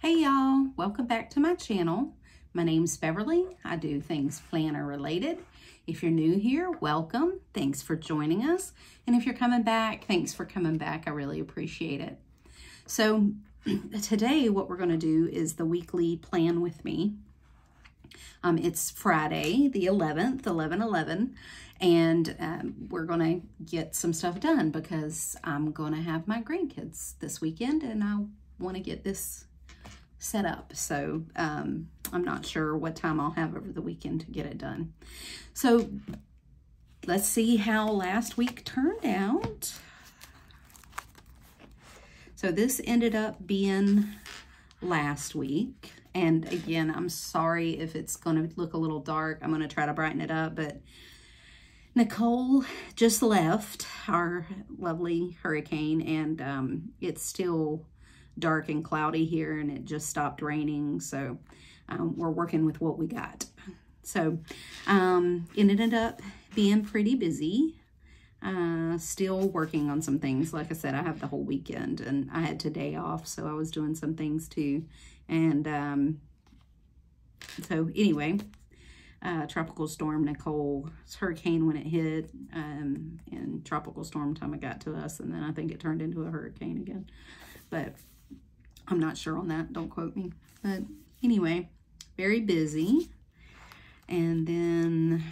Hey y'all, welcome back to my channel. My name's Beverly. I do things planner related. If you're new here, welcome. Thanks for joining us. And if you're coming back, thanks for coming back. I really appreciate it. So today what we're going to do is the weekly plan with me. Um, it's Friday, the 11th, 11-11, and um, we're going to get some stuff done because I'm going to have my grandkids this weekend and I want to get this set up. So um, I'm not sure what time I'll have over the weekend to get it done. So let's see how last week turned out. So this ended up being last week. And again, I'm sorry if it's going to look a little dark. I'm going to try to brighten it up, but Nicole just left our lovely hurricane and um, it's still dark and cloudy here and it just stopped raining. So um, we're working with what we got. So um, it ended up being pretty busy. Uh, still working on some things. Like I said, I have the whole weekend and I had today off, so I was doing some things too. And um, so anyway, uh, Tropical Storm Nicole, hurricane when it hit, um, and Tropical Storm time it got to us, and then I think it turned into a hurricane again. But I'm not sure on that. Don't quote me. But anyway, very busy. And then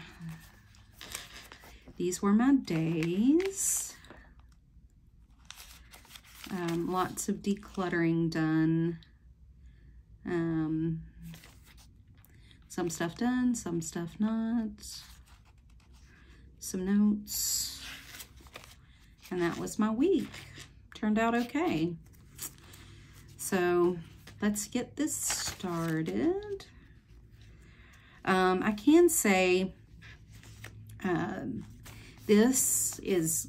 these were my days. Um, lots of decluttering done. Um, some stuff done, some stuff not. Some notes. And that was my week. Turned out okay. So let's get this started. Um, I can say um, this is,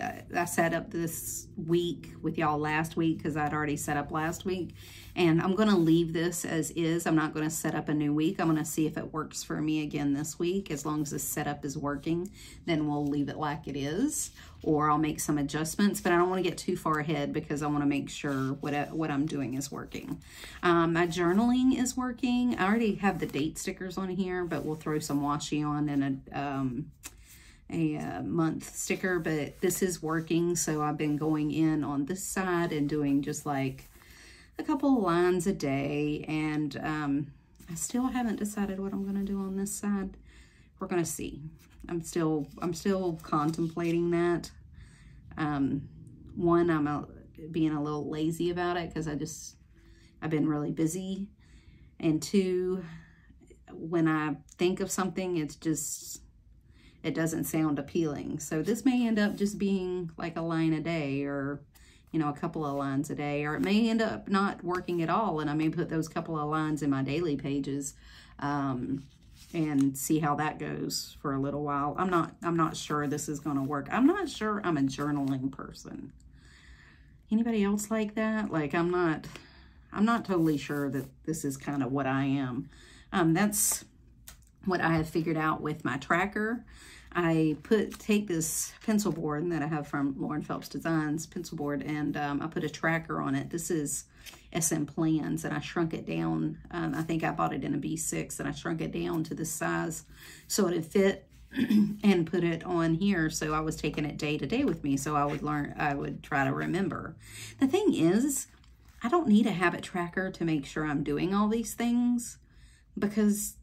uh, I set up this week with y'all last week because I'd already set up last week. And I'm going to leave this as is. I'm not going to set up a new week. I'm going to see if it works for me again this week. As long as the setup is working, then we'll leave it like it is. Or I'll make some adjustments, but I don't want to get too far ahead because I want to make sure what, I, what I'm doing is working. Um, my journaling is working. I already have the date stickers on here, but we'll throw some washi on and a... Um, a uh, month sticker, but this is working. So I've been going in on this side and doing just like a couple lines a day. And um, I still haven't decided what I'm going to do on this side. We're going to see. I'm still, I'm still contemplating that. Um, one, I'm being a little lazy about it because I just, I've been really busy. And two, when I think of something, it's just, it doesn't sound appealing. So this may end up just being like a line a day or, you know, a couple of lines a day, or it may end up not working at all. And I may put those couple of lines in my daily pages um, and see how that goes for a little while. I'm not, I'm not sure this is going to work. I'm not sure I'm a journaling person. Anybody else like that? Like I'm not, I'm not totally sure that this is kind of what I am. Um, that's what I have figured out with my tracker. I put take this pencil board that I have from Lauren Phelps Designs pencil board and um, I put a tracker on it. This is SM Plans and I shrunk it down. Um, I think I bought it in a B6 and I shrunk it down to this size so it fit and put it on here. So I was taking it day to day with me so I would learn, I would try to remember. The thing is, I don't need a habit tracker to make sure I'm doing all these things because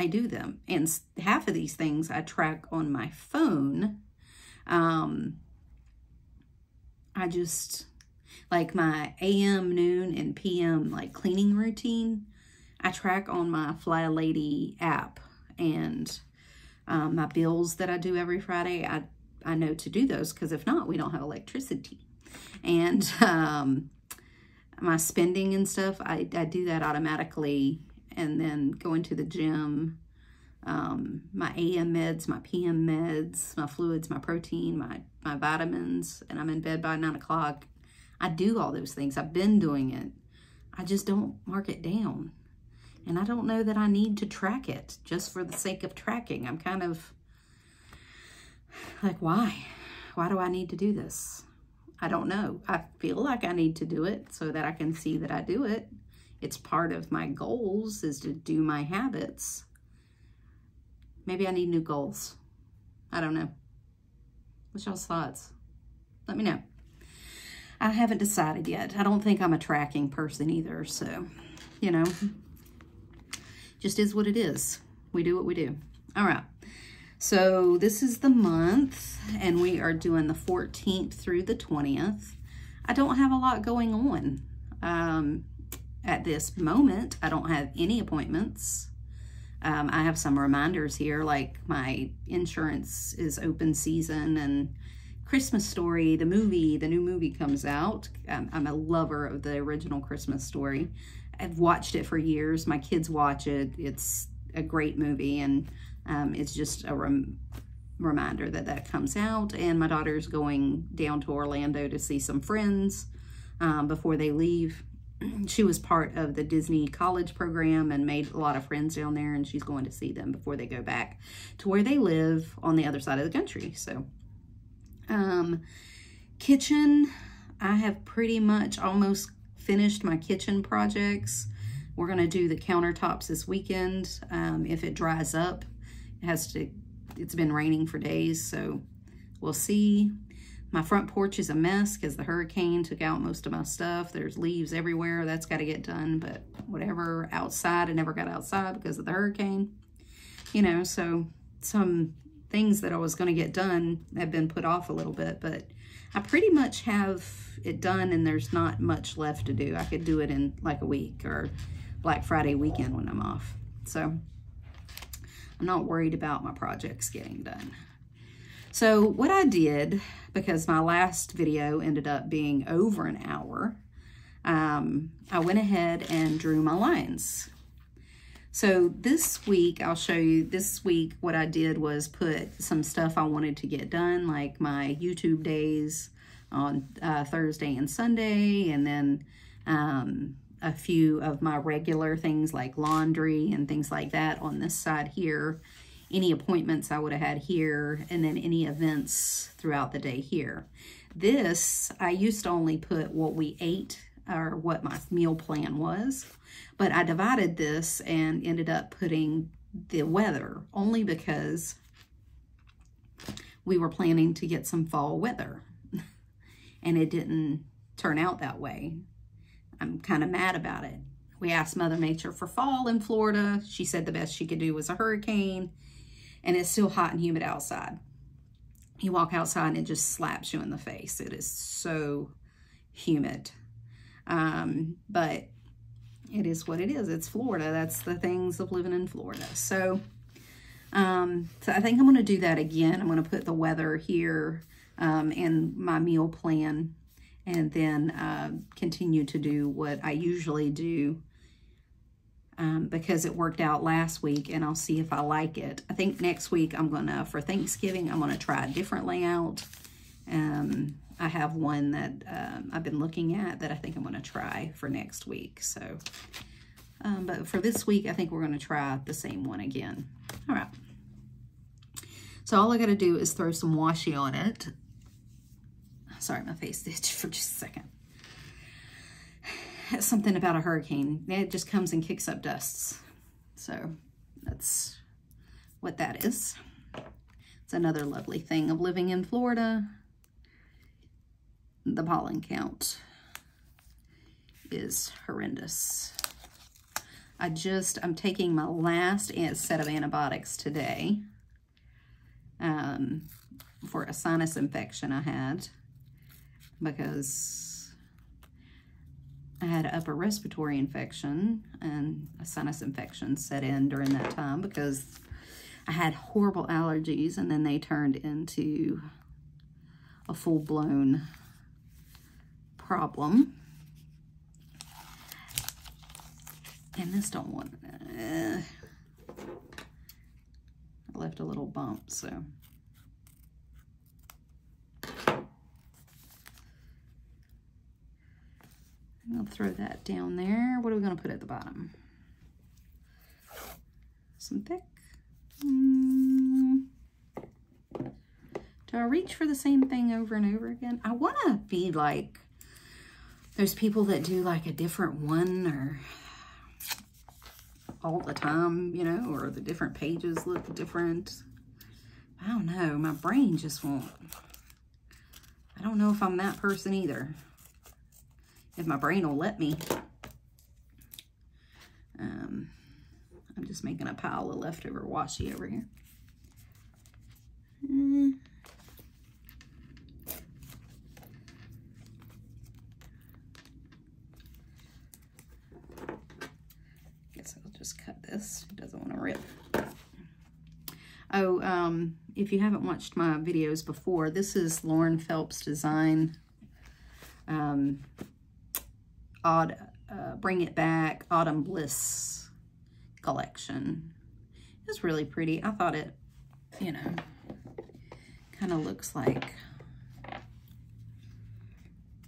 I do them. And half of these things I track on my phone. Um, I just, like my AM, noon, and PM, like cleaning routine, I track on my Fly Lady app. And um, my bills that I do every Friday, I, I know to do those because if not, we don't have electricity. And um, my spending and stuff, I, I do that automatically and then going to the gym, um, my AM meds, my PM meds, my fluids, my protein, my, my vitamins, and I'm in bed by 9 o'clock. I do all those things. I've been doing it. I just don't mark it down. And I don't know that I need to track it just for the sake of tracking. I'm kind of like, why? Why do I need to do this? I don't know. I feel like I need to do it so that I can see that I do it. It's part of my goals is to do my habits. Maybe I need new goals. I don't know. What's y'all's thoughts? Let me know. I haven't decided yet. I don't think I'm a tracking person either. So, you know, just is what it is. We do what we do. All right. So this is the month and we are doing the 14th through the 20th. I don't have a lot going on um, at this moment. I don't have any appointments. Um, I have some reminders here, like my insurance is open season and Christmas Story, the movie, the new movie comes out. I'm, I'm a lover of the original Christmas Story. I've watched it for years. My kids watch it. It's a great movie and um, it's just a rem reminder that that comes out. And my daughter's going down to Orlando to see some friends um, before they leave. She was part of the Disney college program and made a lot of friends down there. And she's going to see them before they go back to where they live on the other side of the country. So, um, kitchen, I have pretty much almost finished my kitchen projects. We're going to do the countertops this weekend. Um, if it dries up, it has to, it's been raining for days, so we'll see. My front porch is a mess because the hurricane took out most of my stuff. There's leaves everywhere. That's got to get done, but whatever. Outside, I never got outside because of the hurricane. You know, so some things that I was going to get done have been put off a little bit, but I pretty much have it done and there's not much left to do. I could do it in like a week or Black Friday weekend when I'm off. So I'm not worried about my projects getting done. So what I did, because my last video ended up being over an hour, um, I went ahead and drew my lines. So this week, I'll show you, this week what I did was put some stuff I wanted to get done, like my YouTube days on uh, Thursday and Sunday, and then um, a few of my regular things like laundry and things like that on this side here. Any appointments I would have had here, and then any events throughout the day here. This, I used to only put what we ate or what my meal plan was, but I divided this and ended up putting the weather only because we were planning to get some fall weather and it didn't turn out that way. I'm kind of mad about it. We asked Mother Nature for fall in Florida. She said the best she could do was a hurricane, and it's still hot and humid outside. You walk outside and it just slaps you in the face. It is so humid. Um, but it is what it is. It's Florida. That's the things of living in Florida. So, um, so I think I'm going to do that again. I'm going to put the weather here um, my meal plan and then uh, continue to do what I usually do um, because it worked out last week and I'll see if I like it. I think next week I'm going to, for Thanksgiving, I'm going to try a different layout. Um, I have one that um, I've been looking at that I think I'm going to try for next week. So, um, but for this week, I think we're going to try the same one again. All right. So all I got to do is throw some washi on it Sorry, my face itched for just a second. Something about a hurricane. It just comes and kicks up dusts. So that's what that is. It's another lovely thing of living in Florida. The pollen count is horrendous. I just, I'm taking my last set of antibiotics today um, for a sinus infection I had because I had an upper respiratory infection and a sinus infection set in during that time because I had horrible allergies and then they turned into a full-blown problem. And this don't want, uh, I left a little bump, so I'll throw that down there. What are we going to put at the bottom? Some thick. Mm. Do I reach for the same thing over and over again? I want to be like those people that do like a different one or all the time, you know, or the different pages look different. I don't know. My brain just won't. I don't know if I'm that person either. If my brain will let me. Um, I'm just making a pile of leftover washi over here. Mm. Guess I'll just cut this. It doesn't want to rip. Oh, um, if you haven't watched my videos before, this is Lauren Phelps Design um, Odd, uh, Bring It Back Autumn Bliss collection. It's really pretty. I thought it, you know, kind of looks like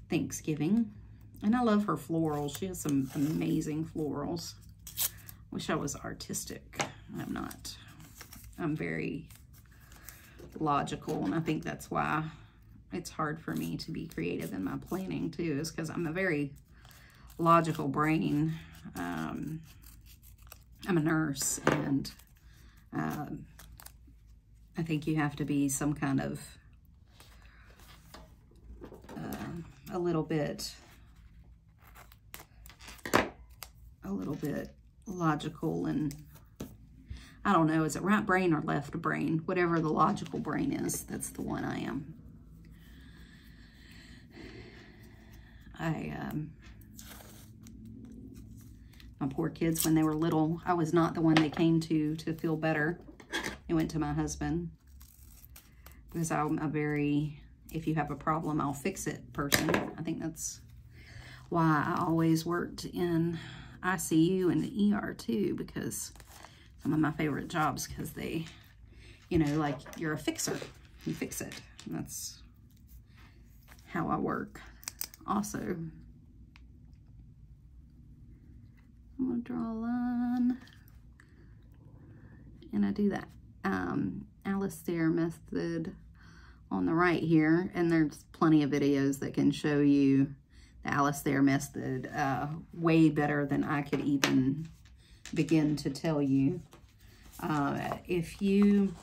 Thanksgiving. And I love her florals. She has some amazing florals. Wish I was artistic. I'm not. I'm very logical, and I think that's why it's hard for me to be creative in my planning too, is because I'm a very logical brain. Um, I'm a nurse, and um, I think you have to be some kind of uh, a little bit, a little bit logical and I don't know, is it right brain or left brain? Whatever the logical brain is, that's the one I am. I, um, my poor kids, when they were little, I was not the one they came to to feel better. They went to my husband because I'm a very, if you have a problem, I'll fix it person. I think that's why I always worked in ICU and the ER too, because some of my favorite jobs because they, you know, like you're a fixer. You fix it. And that's how I work. Also, I'm to draw a line. And I do that um, Alastair method on the right here. And there's plenty of videos that can show you the Alastair method uh, way better than I could even begin to tell you. Uh, if you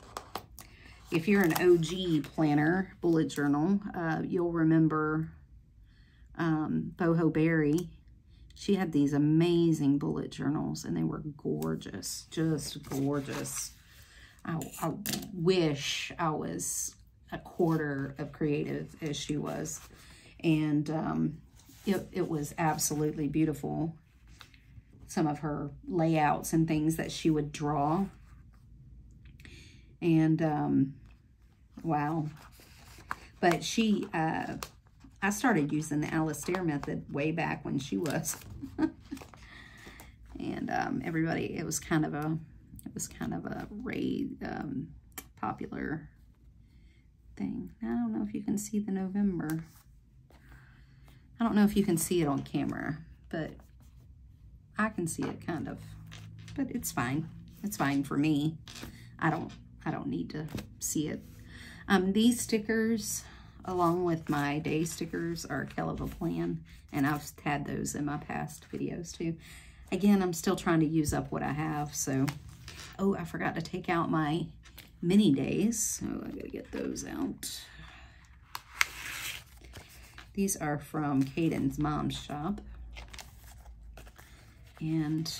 if you're an OG planner bullet journal, uh, you'll remember um, Boho Berry. She had these amazing bullet journals, and they were gorgeous, just gorgeous. I, I wish I was a quarter of creative as she was, and um, it, it was absolutely beautiful. Some of her layouts and things that she would draw and um, wow. But she, uh, I started using the Alastair method way back when she was. and um, everybody, it was kind of a, it was kind of a raid, um, popular thing. I don't know if you can see the November. I don't know if you can see it on camera, but I can see it kind of, but it's fine. It's fine for me. I don't I don't need to see it. Um, these stickers, along with my day stickers, are Kell of a Plan, and I've had those in my past videos too. Again, I'm still trying to use up what I have, so... Oh, I forgot to take out my mini days, so I gotta get those out. These are from Kaiden's mom's shop. And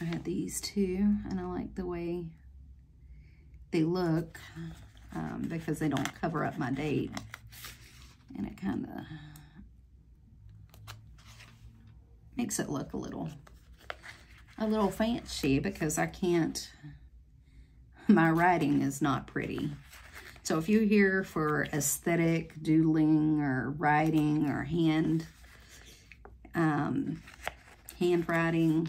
I had these too, and I like the way they look um, because they don't cover up my date. And it kind of makes it look a little, a little fancy because I can't, my writing is not pretty. So if you're here for aesthetic doodling or writing or hand, um, handwriting,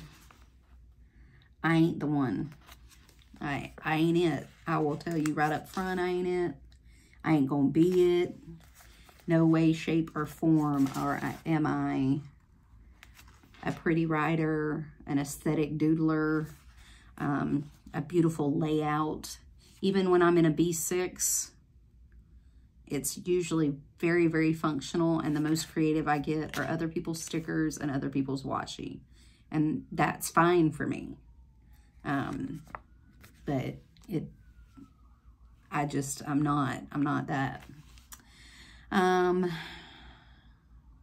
I ain't the one. I, I ain't it. I will tell you right up front, I ain't it. I ain't gonna be it. No way, shape, or form or am I a pretty writer, an aesthetic doodler, um, a beautiful layout. Even when I'm in a B6, it's usually very, very functional and the most creative I get are other people's stickers and other people's washi. And that's fine for me. Um, but it, I just, I'm not, I'm not that. Um,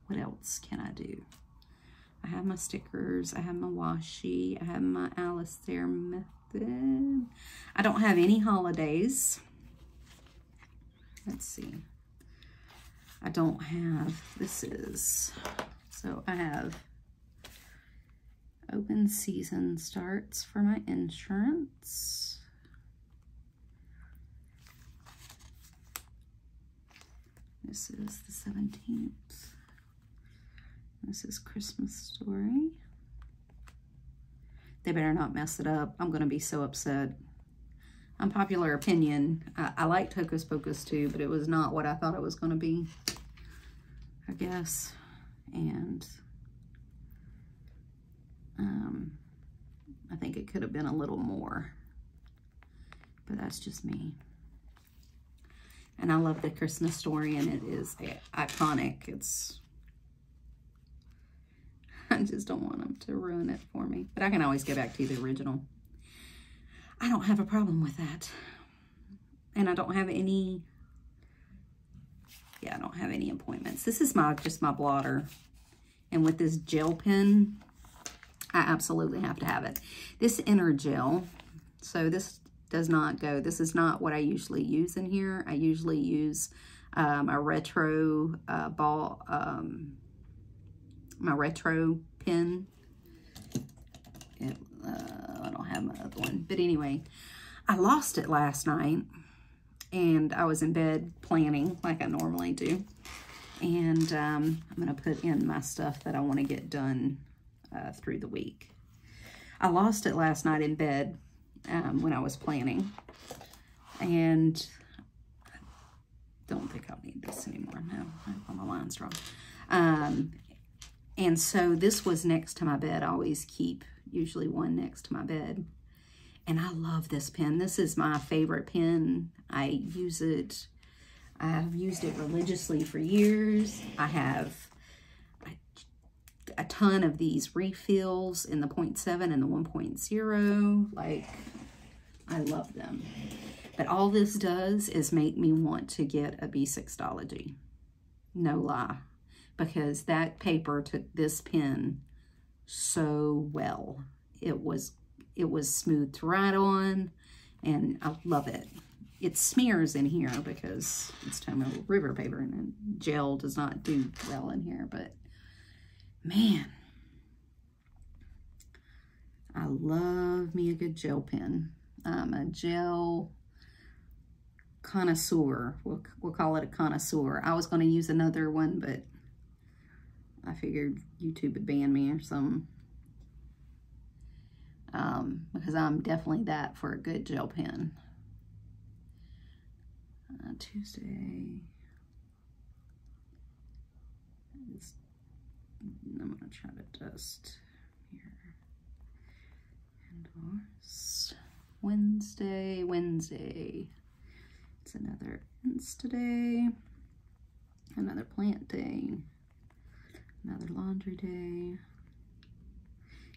what else can I do? I have my stickers. I have my washi. I have my Alastair method. I don't have any holidays. Let's see. I don't have, this is, so I have open season starts for my insurance. This is the 17th. This is Christmas Story. They better not mess it up. I'm going to be so upset. Unpopular opinion. I, I liked Hocus Pocus too, but it was not what I thought it was going to be. I guess. And um, I think it could have been a little more. But that's just me. And I love the Christmas story, and it is iconic. It's I just don't want them to ruin it for me. But I can always get back to the original. I don't have a problem with that. And I don't have any, yeah, I don't have any appointments. This is my just my blotter. And with this gel pen, I absolutely have to have it. This EnerGel, so this does not go, this is not what I usually use in here. I usually use um, a retro uh, ball, um, my retro pen. It, uh, I don't have my other one. But anyway, I lost it last night. And I was in bed planning like I normally do. And um, I'm going to put in my stuff that I want to get done uh, through the week. I lost it last night in bed um, when I was planning. And I don't think I'll need this anymore. No, I my line's wrong. Um, and so this was next to my bed. I always keep usually one next to my bed. And I love this pen. This is my favorite pen. I use it, I've used it religiously for years. I have a ton of these refills in the 0.7 and the 1.0. Like, I love them. But all this does is make me want to get a B6 No lie because that paper took this pen so well. It was it was smooth write on and I love it. It smears in here because it's Tomoe River paper and gel does not do well in here, but man, I love me a good gel pen. I'm a gel connoisseur. We'll, we'll call it a connoisseur. I was going to use another one, but I figured YouTube would ban me or something. Um, because I'm definitely that for a good gel pen. Uh, Tuesday. I'm to try to dust here. Wednesday, Wednesday. It's another Insta day. Another plant day. Another laundry day.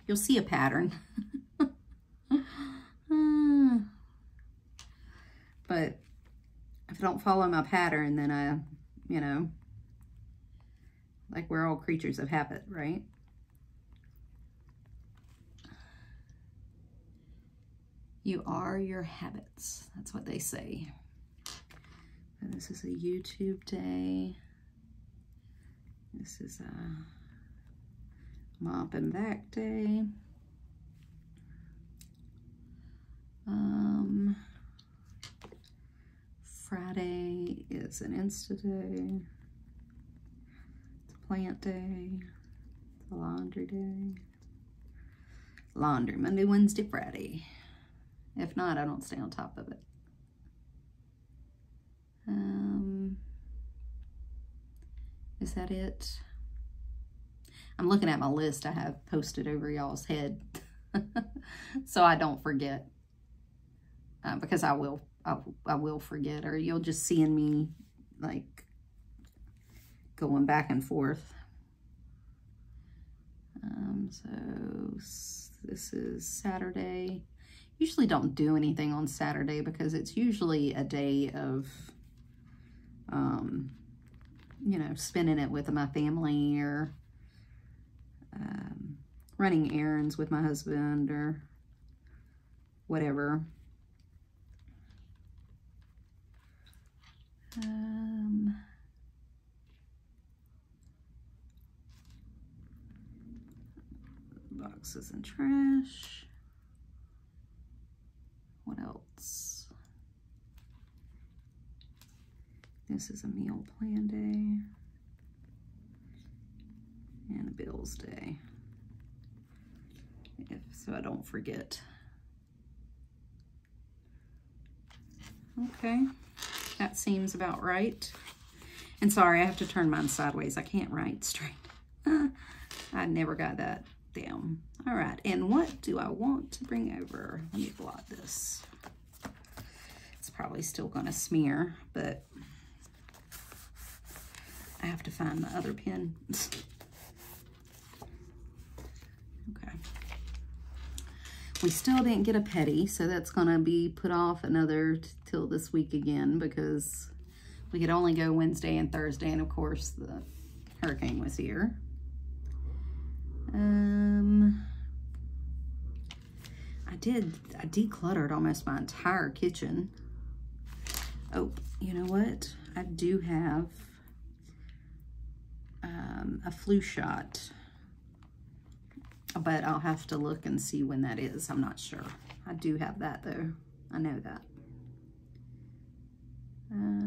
You'll see a pattern. but if I don't follow my pattern, then I, you know, like we're all creatures of habit, right? You are your habits. That's what they say. And this is a YouTube day. This is a mop and vac day. Um, Friday is an Insta day. Plant day. A laundry day. Laundry, Monday, Wednesday, Friday. If not, I don't stay on top of it. Um, is that it? I'm looking at my list I have posted over y'all's head so I don't forget uh, because I will I, I will forget or you'll just seeing me like going back and forth. Um, So this is Saturday. Usually don't do anything on Saturday because it's usually a day of, um, you know, spending it with my family or um, running errands with my husband or whatever. Um, boxes and trash. What else? This is a meal plan day and a bills day. If, so I don't forget. Okay, that seems about right. And sorry, I have to turn mine sideways. I can't write straight. I never got that down. All right, and what do I want to bring over? Let me blot this. It's probably still going to smear, but I have to find the other pen. okay. We still didn't get a petty, so that's going to be put off another till this week again because we could only go Wednesday and Thursday, and of course the hurricane was here. Um, I did, I decluttered almost my entire kitchen. Oh, you know what? I do have um, a flu shot, but I'll have to look and see when that is. I'm not sure. I do have that though. I know that. Um,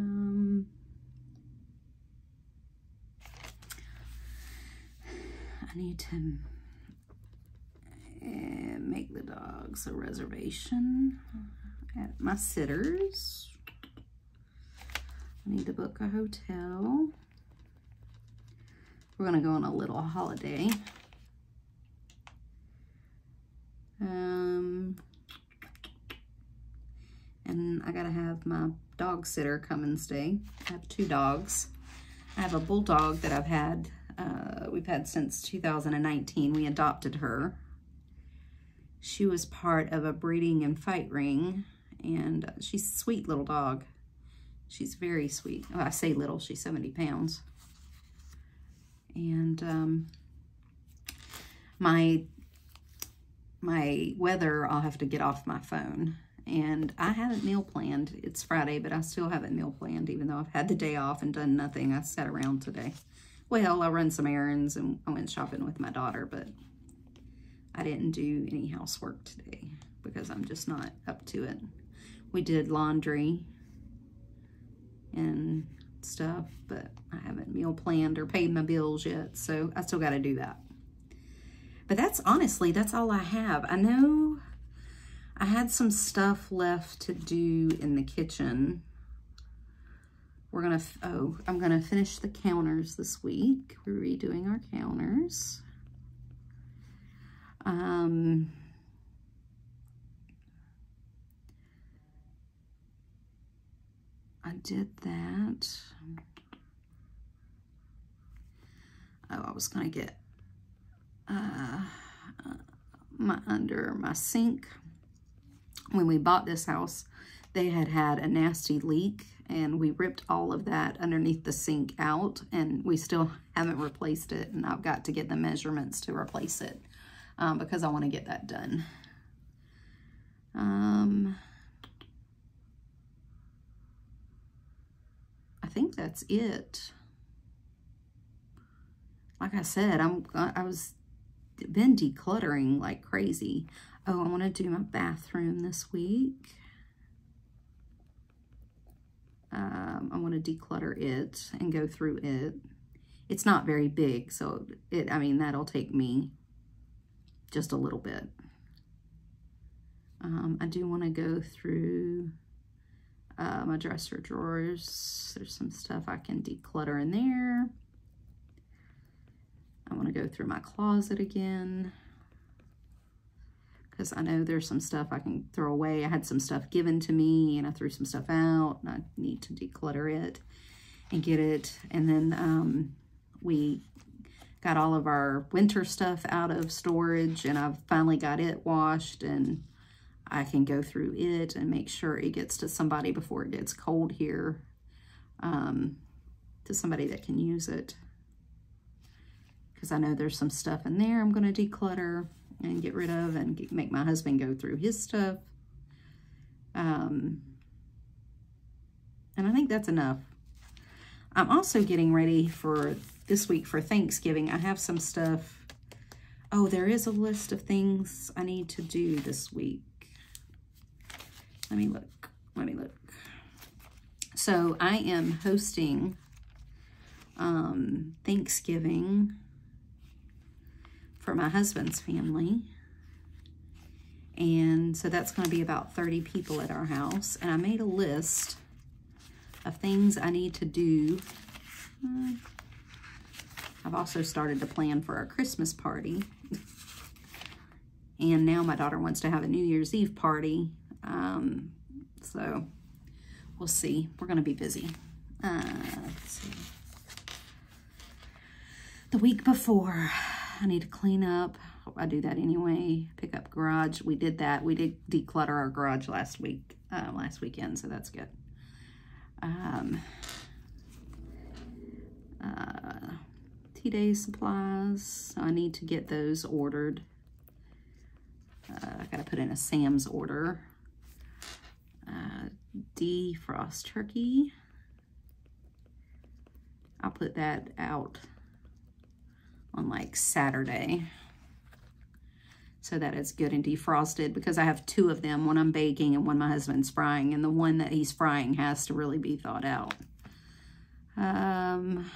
Need to uh, make the dogs a reservation at my sitters. I need to book a hotel. We're to go on a little holiday. Um, and I got to have my dog sitter come and stay. I have two dogs. I have a bulldog that I've had uh, we've had since 2019. We adopted her. She was part of a breeding and fight ring, and she's a sweet little dog. She's very sweet. I say little, she's 70 pounds. And um, my my weather, I'll have to get off my phone. And I haven't meal planned. It's Friday, but I still haven't meal planned, even though I've had the day off and done nothing. I sat around today. Well, I run some errands and I went shopping with my daughter, but I didn't do any housework today because I'm just not up to it. We did laundry and stuff, but I haven't meal planned or paid my bills yet, so I still got to do that. But that's honestly, that's all I have. I know I had some stuff left to do in the kitchen we're gonna, oh, I'm gonna finish the counters this week. We're redoing our counters. Um, I did that. Oh, I was gonna get uh, my under my sink. When we bought this house, they had had a nasty leak and we ripped all of that underneath the sink out and we still haven't replaced it and I've got to get the measurements to replace it um, because I want to get that done. Um, I think that's it. Like I said, I'm I was been decluttering like crazy. Oh, I want to do my bathroom this week. Um, I want to declutter it and go through it. It's not very big, so it, I mean, that'll take me just a little bit. Um, I do want to go through uh, my dresser drawers. There's some stuff I can declutter in there. I want to go through my closet again because I know there's some stuff I can throw away. I had some stuff given to me and I threw some stuff out and I need to declutter it and get it. And then um, we got all of our winter stuff out of storage and I've finally got it washed and I can go through it and make sure it gets to somebody before it gets cold here, um, to somebody that can use it. Because I know there's some stuff in there I'm going to declutter and get rid of and make my husband go through his stuff. Um, and I think that's enough. I'm also getting ready for this week for Thanksgiving. I have some stuff. Oh, there is a list of things I need to do this week. Let me look. Let me look. So I am hosting um, Thanksgiving for my husband's family. And so that's going to be about 30 people at our house. And I made a list of things I need to do. I've also started to plan for our Christmas party. and now my daughter wants to have a New Year's Eve party. Um, so we'll see. We're going to be busy. Uh, the week before, I need to clean up. I do that anyway. Pick up garage. We did that. We did declutter our garage last week, uh, last weekend, so that's good. Um, uh, T-Day supplies. I need to get those ordered. Uh, I got to put in a Sam's order. Uh, defrost turkey. I'll put that out on like Saturday so that it's good and defrosted because I have two of them, one I'm baking and one my husband's frying, and the one that he's frying has to really be thawed out. Um,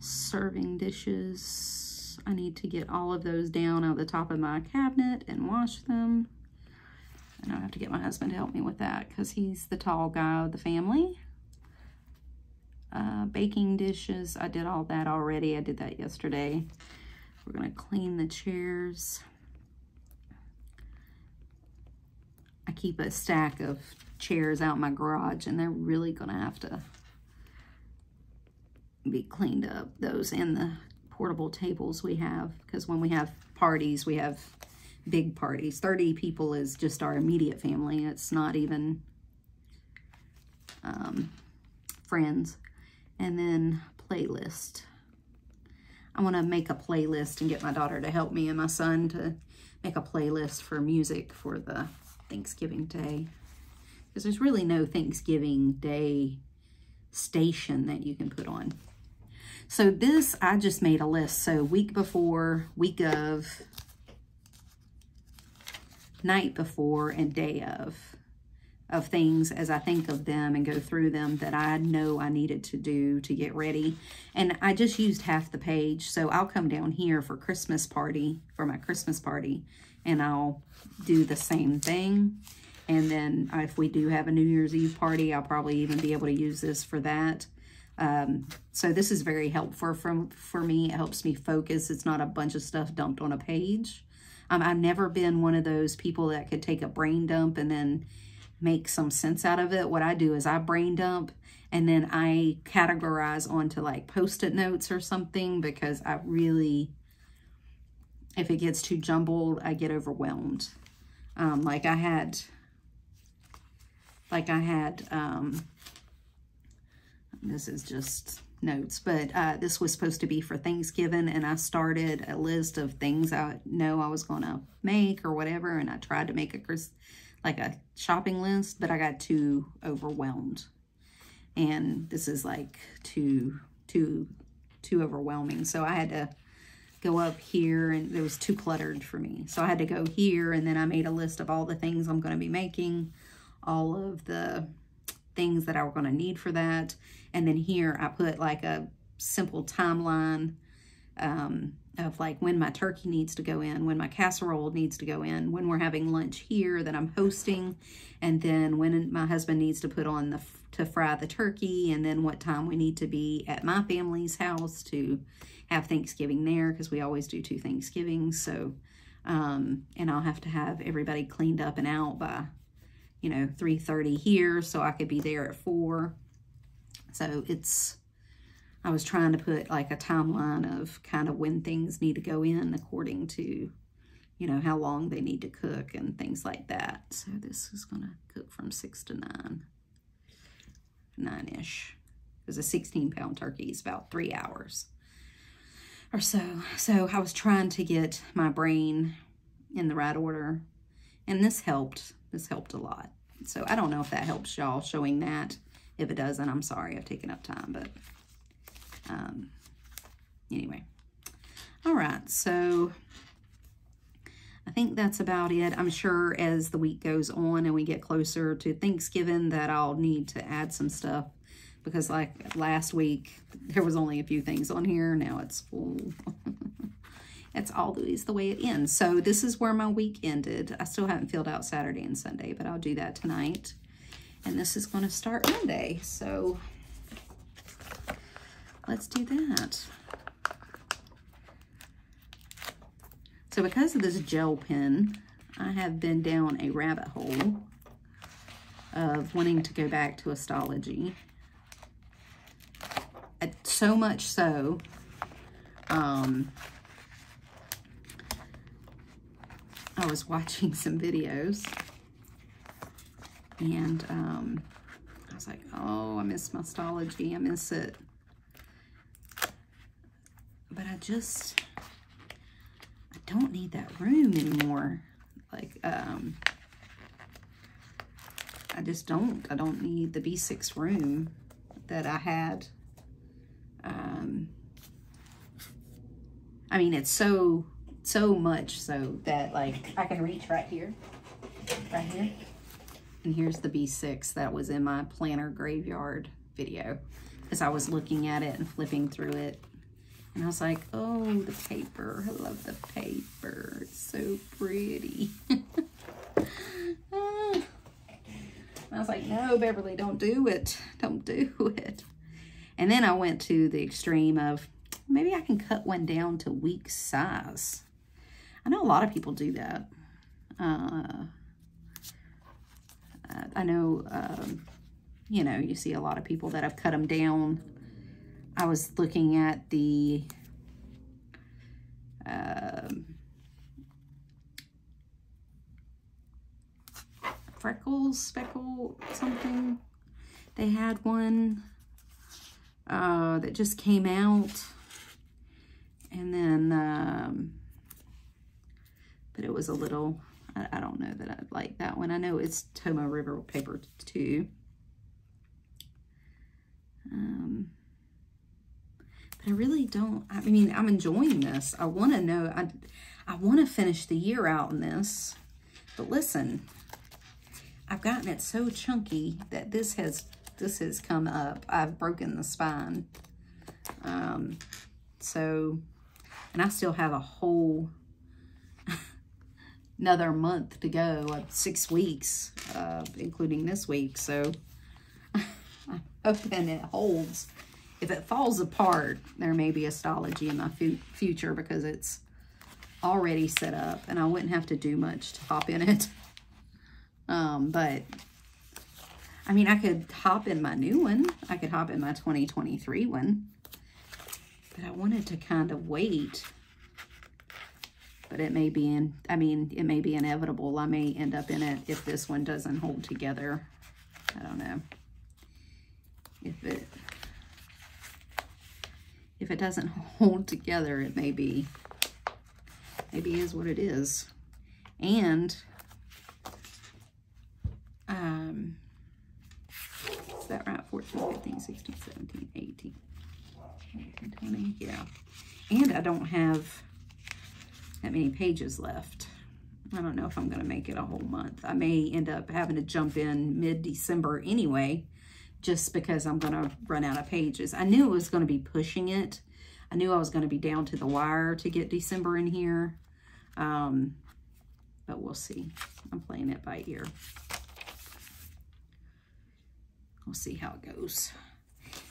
serving dishes. I need to get all of those down out the top of my cabinet and wash them. And I have to get my husband to help me with that because he's the tall guy of the family. Uh, baking dishes, I did all that already. I did that yesterday. We're going to clean the chairs. I keep a stack of chairs out in my garage and they're really going to have to be cleaned up. Those and the portable tables we have because when we have parties, we have big parties. 30 people is just our immediate family. It's not even um, friends. And then playlist. I want to make a playlist and get my daughter to help me and my son to make a playlist for music for the Thanksgiving Day. Because there's really no Thanksgiving Day station that you can put on. So this, I just made a list. So week before, week of, night before, and day of of things as I think of them and go through them that I know I needed to do to get ready. And I just used half the page. So I'll come down here for Christmas party, for my Christmas party, and I'll do the same thing. And then if we do have a New Year's Eve party, I'll probably even be able to use this for that. Um, so this is very helpful for, for me. It helps me focus. It's not a bunch of stuff dumped on a page. Um, I've never been one of those people that could take a brain dump and then make some sense out of it. What I do is I brain dump and then I categorize onto like post-it notes or something because I really, if it gets too jumbled, I get overwhelmed. Um, like I had, like I had, um, this is just notes, but uh, this was supposed to be for Thanksgiving, and I started a list of things I know I was going to make or whatever, and I tried to make a like a shopping list, but I got too overwhelmed. And this is like too, too, too overwhelming. So I had to go up here and it was too cluttered for me. So I had to go here and then I made a list of all the things I'm going to be making, all of the things that I were going to need for that. And then here I put like a simple timeline um, of like when my turkey needs to go in, when my casserole needs to go in, when we're having lunch here that I'm hosting, and then when my husband needs to put on the to fry the turkey, and then what time we need to be at my family's house to have Thanksgiving there because we always do two Thanksgivings. So, um, and I'll have to have everybody cleaned up and out by, you know, 3.30 here so I could be there at 4. So it's I was trying to put like a timeline of kind of when things need to go in according to, you know, how long they need to cook and things like that. So this is going to cook from 6 to 9, 9-ish. Because a 16 pound turkey is about three hours or so. So I was trying to get my brain in the right order. And this helped. This helped a lot. So I don't know if that helps y'all showing that. If it doesn't, I'm sorry I've taken up time. But um, anyway. All right. So I think that's about it. I'm sure as the week goes on and we get closer to Thanksgiving that I'll need to add some stuff because like last week there was only a few things on here now it's full it's always the way it ends so this is where my week ended i still haven't filled out saturday and sunday but i'll do that tonight and this is going to start monday so let's do that so because of this gel pen i have been down a rabbit hole of wanting to go back to Stalogy so much so, um, I was watching some videos and um, I was like, oh, I miss my Stalogy. I miss it. But I just, I don't need that room anymore. Like, um, I just don't. I don't need the B6 room that I had um, I mean, it's so, so much so that like I can reach right here, right here. And here's the B6 that was in my planner graveyard video because I was looking at it and flipping through it. And I was like, oh, the paper. I love the paper. It's so pretty. I was like, no, Beverly, don't do it. Don't do it. And then I went to the extreme of maybe I can cut one down to week size. I know a lot of people do that. Uh, I know, um, you know, you see a lot of people that have cut them down. I was looking at the um, freckles, speckle, something. They had one uh, that just came out. And then, um, but it was a little, I, I don't know that I'd like that one. I know it's Tomoe River paper too. Um, I really don't, I mean, I'm enjoying this. I want to know, I, I want to finish the year out in this. But listen, I've gotten it so chunky that this has this has come up. I've broken the spine. Um, so, and I still have a whole another month to go, six weeks, uh, including this week. So I'm hoping it holds. If it falls apart, there may be Stalogy in my future because it's already set up and I wouldn't have to do much to hop in it. Um, but I mean, I could hop in my new one. I could hop in my 2023 one. But I wanted to kind of wait. But it may be in, I mean, it may be inevitable. I may end up in it if this one doesn't hold together. I don't know. If it, if it doesn't hold together, it may be, maybe is what it is. And, um, is that right? 14, 15, 16, 17, 18, 19, 20. Yeah. And I don't have that many pages left. I don't know if I'm going to make it a whole month. I may end up having to jump in mid-December anyway, just because I'm going to run out of pages. I knew it was going to be pushing it. I knew I was going to be down to the wire to get December in here. Um, but we'll see. I'm playing it by ear. We'll see how it goes.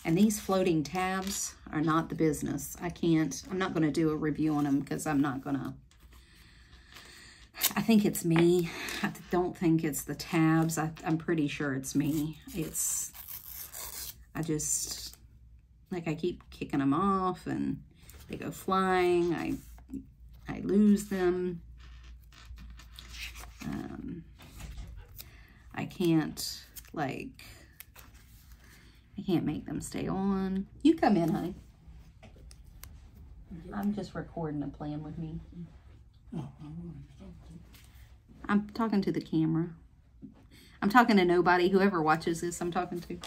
And these floating tabs are not the business. I can't, I'm not going to do a review on them because I'm not going to, I think it's me. I don't think it's the tabs. I, I'm pretty sure it's me. It's, I just, like I keep kicking them off and they go flying. I, I lose them. Um, I can't like, I can't make them stay on. You come in, honey. I'm just recording a plan with me. I'm talking to the camera. I'm talking to nobody. Whoever watches this, I'm talking to.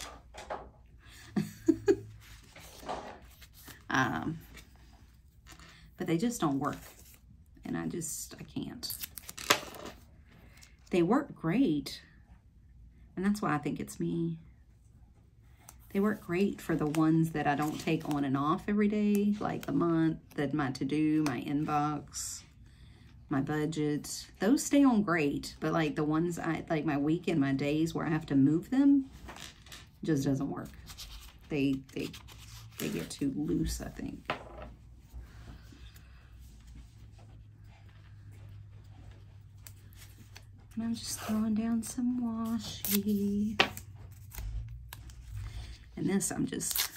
Um, but they just don't work. And I just, I can't. They work great. And that's why I think it's me. They work great for the ones that I don't take on and off every day, like the month, that my to-do, my inbox, my budget. Those stay on great, but like the ones I, like my week and my days where I have to move them, just doesn't work. They, they, they get too loose, I think. And I'm just throwing down some washi. And this I'm just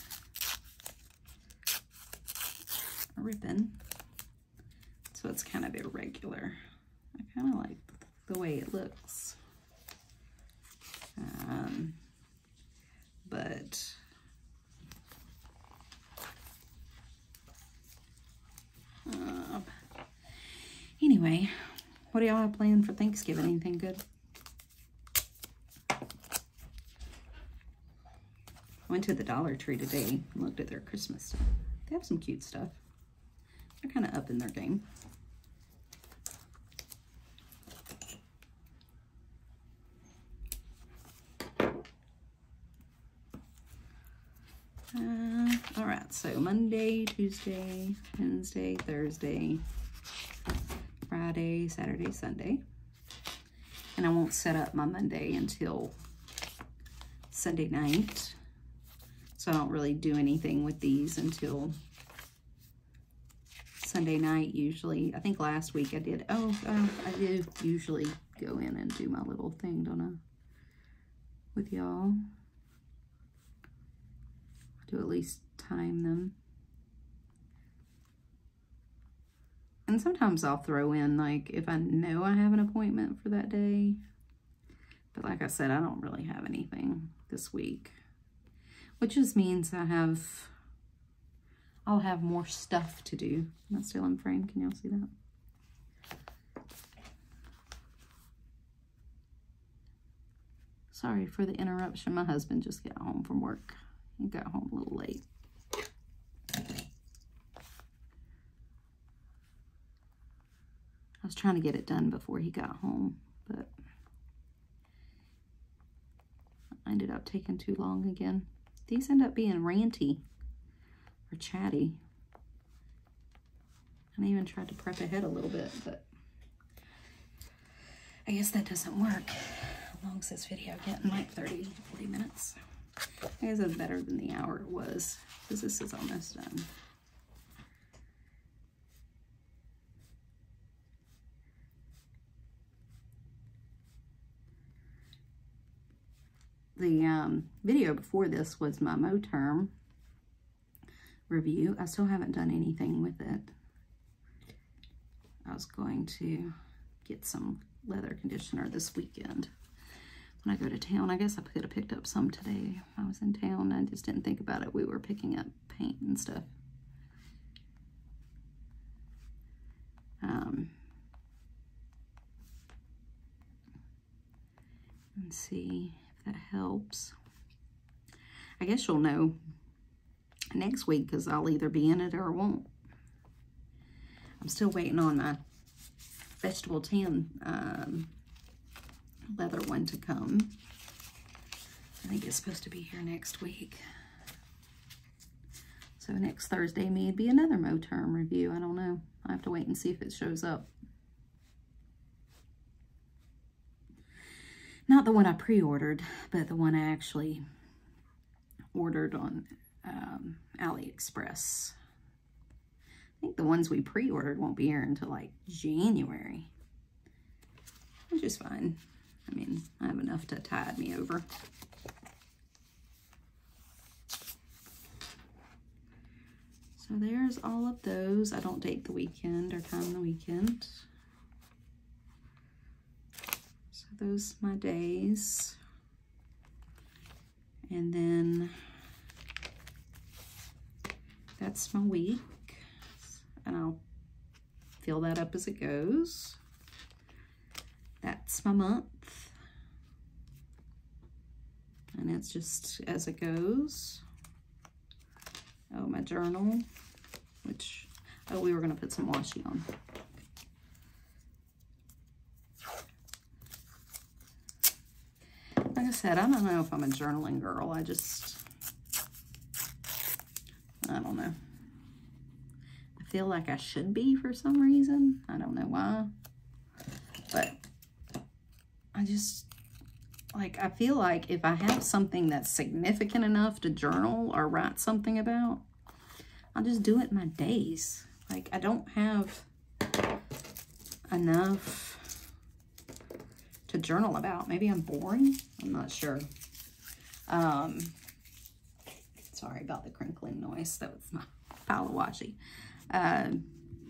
ripping. So it's kind of irregular. I kind of like the way it looks. Um, but uh, anyway, what do y'all have planned for Thanksgiving? Anything good? Went to the Dollar Tree today and looked at their Christmas stuff. They have some cute stuff. They're kind of up in their game. Uh, all right, so Monday, Tuesday, Wednesday, Thursday, Friday, Saturday, Sunday. And I won't set up my Monday until Sunday night. So I don't really do anything with these until Sunday night usually. I think last week I did. Oh, uh, I do usually go in and do my little thing, don't I? With y'all. Do at least time them. And sometimes I'll throw in, like, if I know I have an appointment for that day. But like I said, I don't really have anything this week. Which just means I have, I'll have more stuff to do. I still in frame? Can y'all see that? Sorry for the interruption. My husband just got home from work. He got home a little late. I was trying to get it done before he got home, but I ended up taking too long again. These end up being ranty or chatty. I even tried to prep ahead a little bit, but I guess that doesn't work. How long is this video getting? Like 30, 40 minutes. I guess it's better than the hour it was, because this is almost done. The um, video before this was my Moterm review. I still haven't done anything with it. I was going to get some leather conditioner this weekend when I go to town. I guess I could have picked up some today. I was in town. I just didn't think about it. We were picking up paint and stuff. Um, let's see that helps. I guess you'll know next week because I'll either be in it or won't. I'm still waiting on my vegetable tan um, leather one to come. I think it's supposed to be here next week. So next Thursday may be another Moterm review. I don't know. I have to wait and see if it shows up. Not the one I pre-ordered, but the one I actually ordered on um, AliExpress. I think the ones we pre-ordered won't be here until like January, which is fine. I mean, I have enough to tide me over. So there's all of those. I don't date the weekend or time the weekend. So those my days. And then that's my week. And I'll fill that up as it goes. That's my month. And it's just as it goes. Oh, my journal, which, oh, we were going to put some washi on. Like I said, I don't know if I'm a journaling girl. I just, I don't know. I feel like I should be for some reason. I don't know why. But I just, like, I feel like if I have something that's significant enough to journal or write something about, I'll just do it in my days. Like, I don't have enough journal about. Maybe I'm boring. I'm not sure. Um, sorry about the crinkling noise. That was my pile. Uh,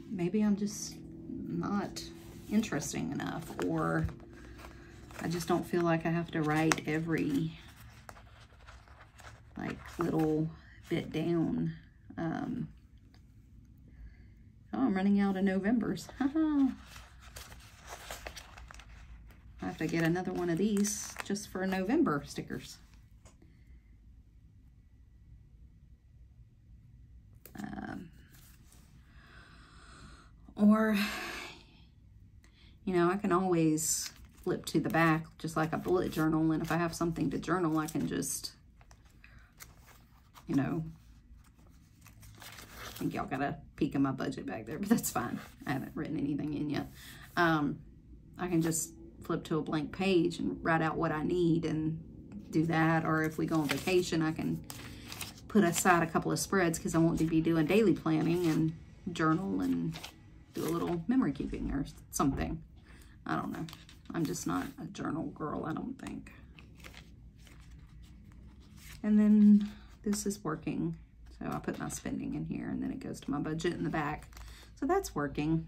maybe I'm just not interesting enough or I just don't feel like I have to write every like little bit down. Um, oh, I'm running out of Novembers. I have to get another one of these just for November stickers. Um, or, you know, I can always flip to the back just like a bullet journal. And if I have something to journal, I can just, you know, I think y'all got a peek of my budget back there, but that's fine. I haven't written anything in yet. Um, I can just flip to a blank page and write out what I need and do that. Or if we go on vacation, I can put aside a couple of spreads because I want to be doing daily planning and journal and do a little memory keeping or something. I don't know. I'm just not a journal girl, I don't think. And then this is working. So I put my spending in here and then it goes to my budget in the back. So that's working.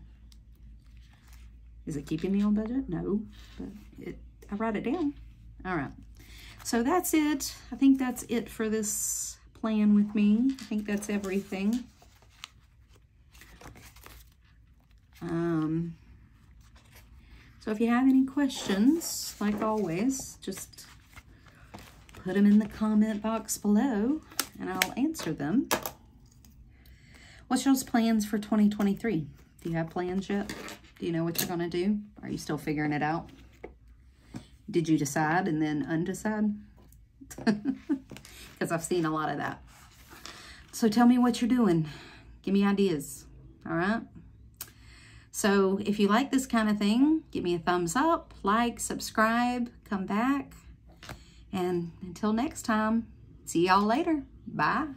Is it keeping me on budget? No, but it, I write it down. All right. So that's it. I think that's it for this plan with me. I think that's everything. Um, so if you have any questions, like always, just put them in the comment box below and I'll answer them. What's y'all's plans for 2023? Do you have plans yet? Do you know what you're going to do? Are you still figuring it out? Did you decide and then undecide? Because I've seen a lot of that. So tell me what you're doing. Give me ideas. All right? So if you like this kind of thing, give me a thumbs up, like, subscribe, come back. And until next time, see y'all later. Bye.